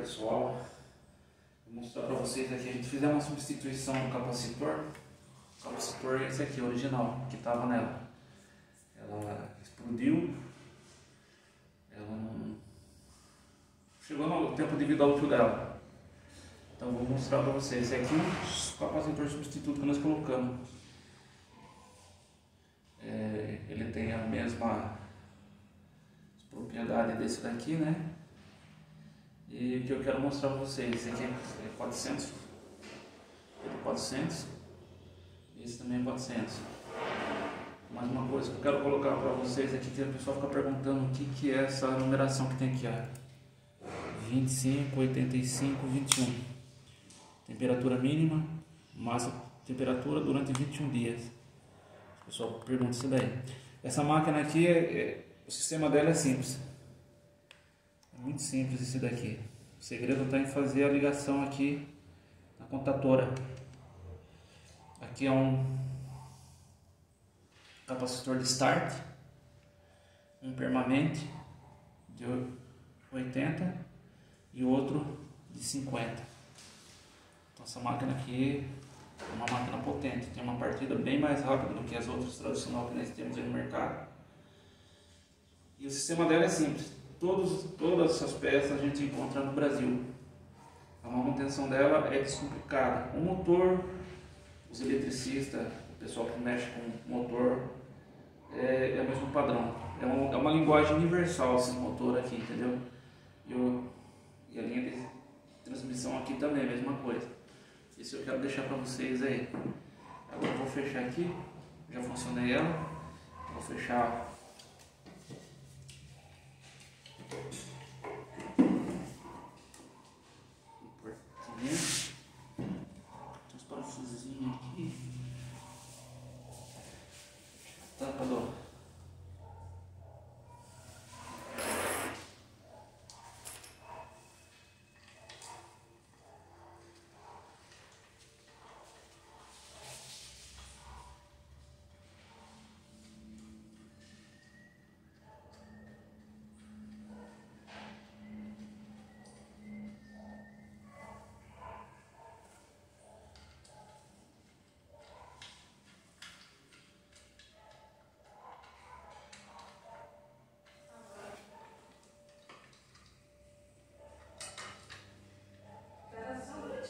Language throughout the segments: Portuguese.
pessoal. Vou mostrar para vocês aqui. A gente fizemos uma substituição no capacitor. O capacitor é esse aqui, original, que estava nela. Ela explodiu. Ela não... Chegou no tempo de vida útil dela. Então vou mostrar para vocês. Esse aqui é o capacitor substituto que nós colocamos. É, ele tem a mesma propriedade desse daqui, né? E o que eu quero mostrar para vocês, esse aqui é 400, é 400, esse também é 400. Mais uma coisa que eu quero colocar para vocês aqui, que o pessoal fica perguntando o que, que é essa numeração que tem aqui, ó. 25, 85, 21. Temperatura mínima, massa, temperatura durante 21 dias. O pessoal pergunta isso daí. Essa máquina aqui, é, é, o sistema dela é simples. Muito simples esse daqui. O segredo está em fazer a ligação aqui na contatora. Aqui é um capacitor de start, um permanente de 80 e outro de 50. Então essa máquina aqui é uma máquina potente, tem uma partida bem mais rápida do que as outras tradicionais que nós temos aí no mercado. E o sistema dela é simples Todos, todas essas peças a gente encontra no Brasil. A manutenção dela é descomplicada. O motor, os eletricistas, o pessoal que mexe com motor, é, é o mesmo padrão. É, um, é, uma linguagem universal esse motor aqui, entendeu? E, o, e a linha de transmissão aqui também é a mesma coisa. Isso eu quero deixar para vocês aí. Agora eu vou fechar aqui, já funcionei ela. Vou fechar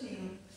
13